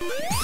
you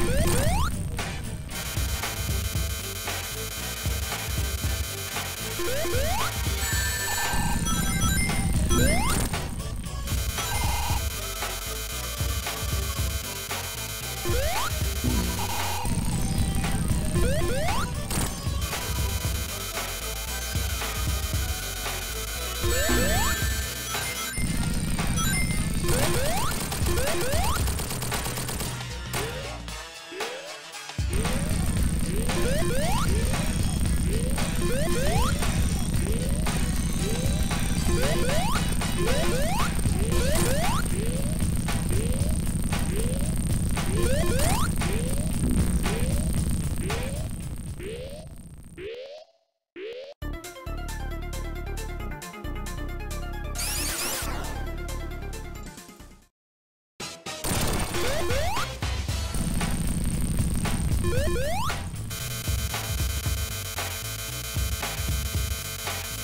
Woo!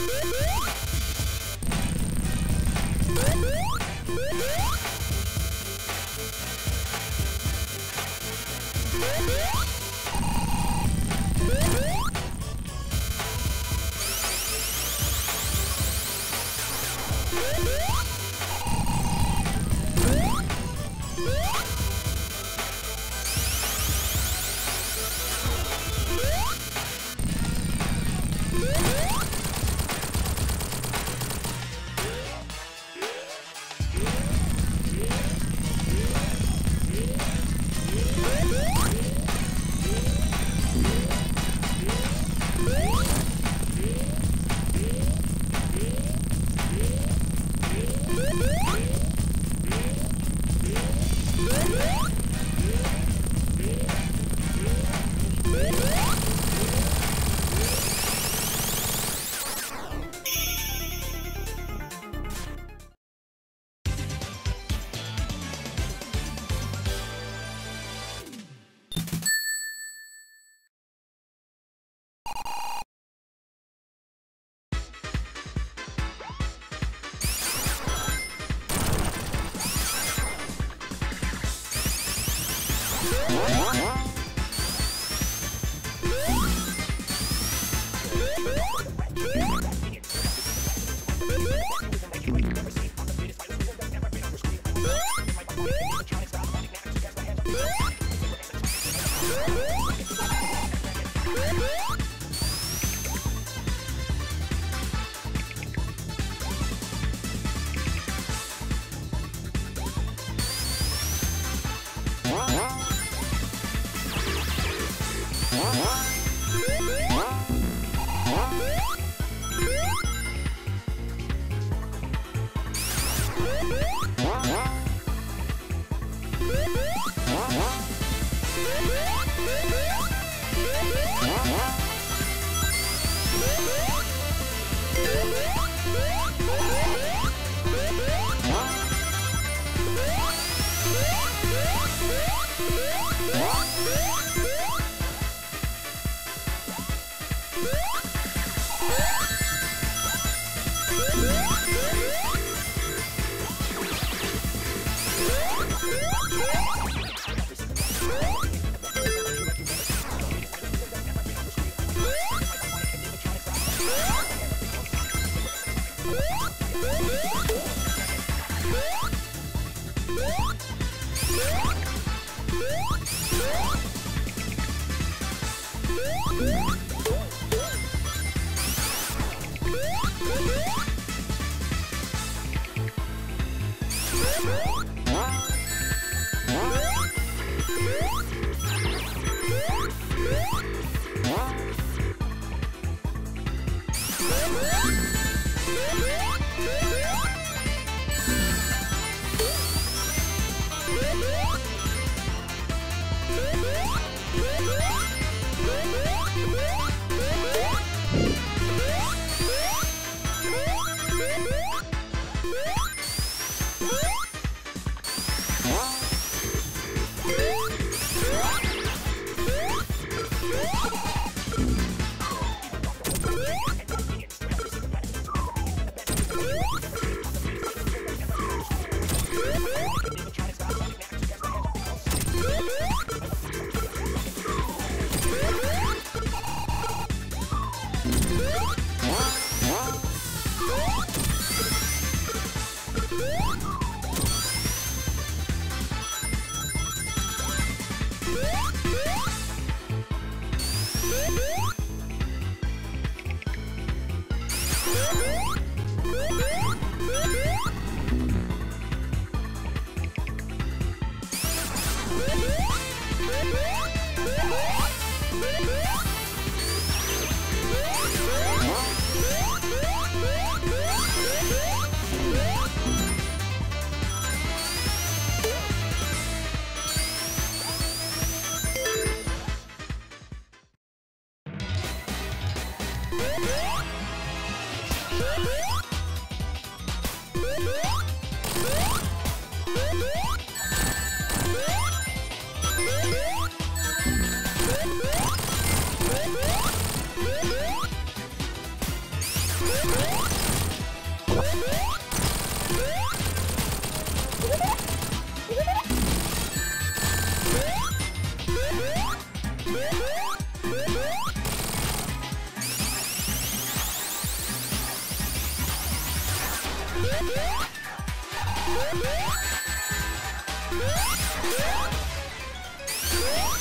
Woo! What? Let's go. Woo!